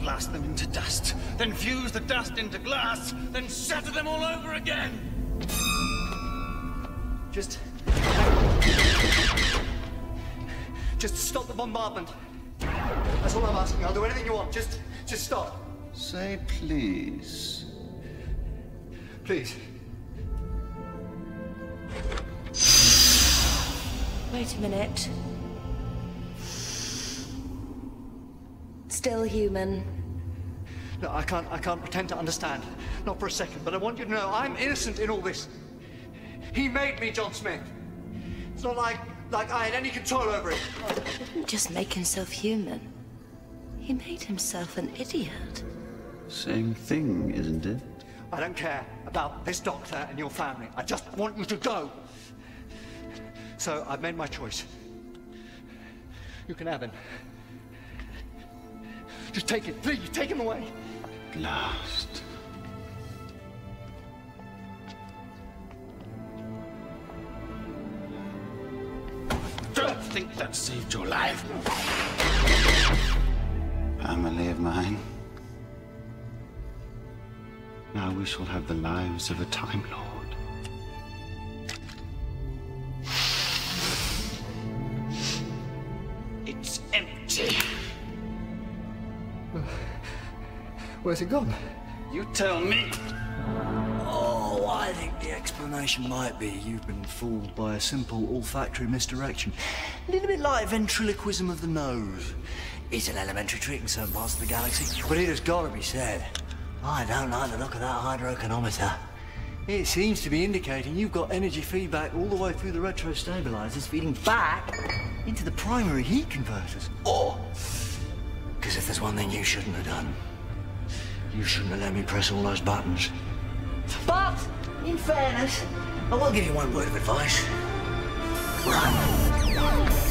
blast them into dust, then fuse the dust into glass, then shatter them all over again. Just. Just stop the bombardment. That's all I'm asking. I'll do anything you want. Just. Just stop. Say please. Please. Wait a minute. Still human. No, I can't. I can't pretend to understand. Not for a second. But I want you to know I'm innocent in all this. He made me John Smith. It's not like like I had any control over it. He didn't just make himself human. He made himself an idiot. Same thing, isn't it? I don't care about this doctor and your family. I just want you to go. So I've made my choice. You can have him. Just take it, please, take him away. Blast. Don't think that saved your life. Family of mine. Now we shall have the lives of a Time Lord. Where's it gone? You tell me. Oh, I think the explanation might be you've been fooled by a simple olfactory misdirection. A little bit like ventriloquism of the nose. It's an elementary trick in certain parts of the galaxy, but it has got to be said. I don't like the look of that hydrochronometer. It seems to be indicating you've got energy feedback all the way through the retro stabilizers, feeding back into the primary heat converters. Or, because if there's one thing you shouldn't have done, you shouldn't have let me press all those buttons. But, in fairness, I will give you one word of advice. Run.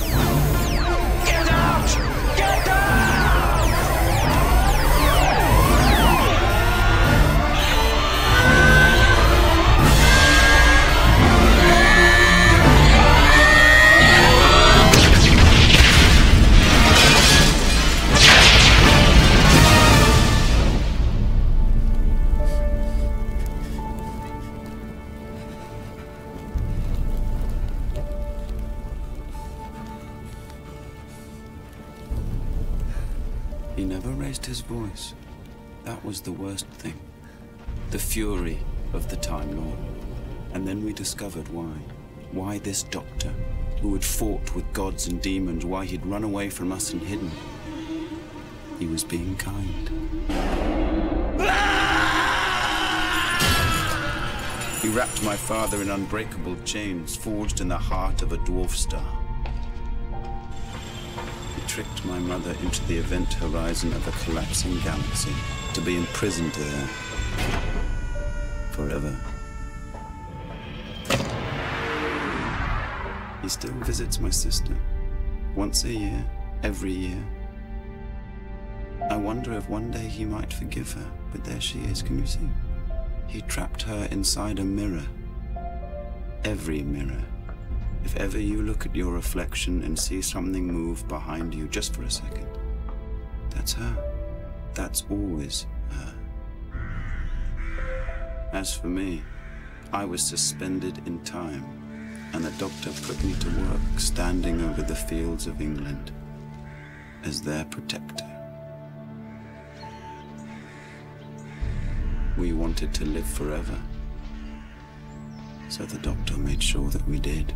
He never raised his voice. That was the worst thing. The fury of the Time Lord. And then we discovered why. Why this doctor, who had fought with gods and demons, why he'd run away from us and hidden. He was being kind. He wrapped my father in unbreakable chains forged in the heart of a dwarf star. Tricked my mother into the event horizon of a collapsing galaxy to be imprisoned there forever. He still visits my sister once a year, every year. I wonder if one day he might forgive her, but there she is, can you see? He trapped her inside a mirror. Every mirror. If ever you look at your reflection and see something move behind you just for a second, that's her. That's always her. As for me, I was suspended in time, and the doctor put me to work standing over the fields of England as their protector. We wanted to live forever. So the doctor made sure that we did.